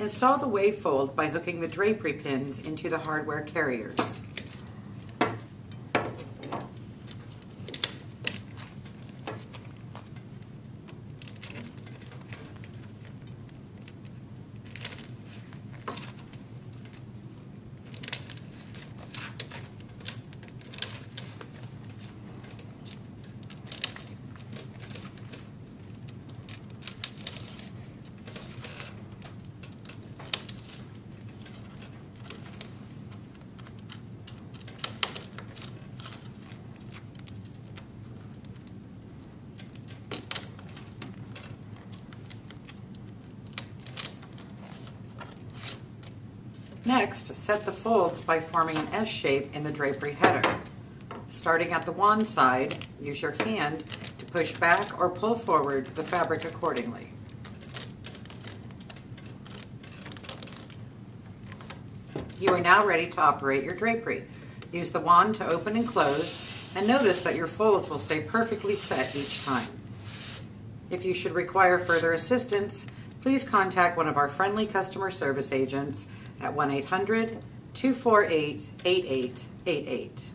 Install the wave fold by hooking the drapery pins into the hardware carriers. Next, set the folds by forming an S shape in the drapery header. Starting at the wand side, use your hand to push back or pull forward the fabric accordingly. You are now ready to operate your drapery. Use the wand to open and close, and notice that your folds will stay perfectly set each time. If you should require further assistance, please contact one of our friendly customer service agents at 1 800 248 8888.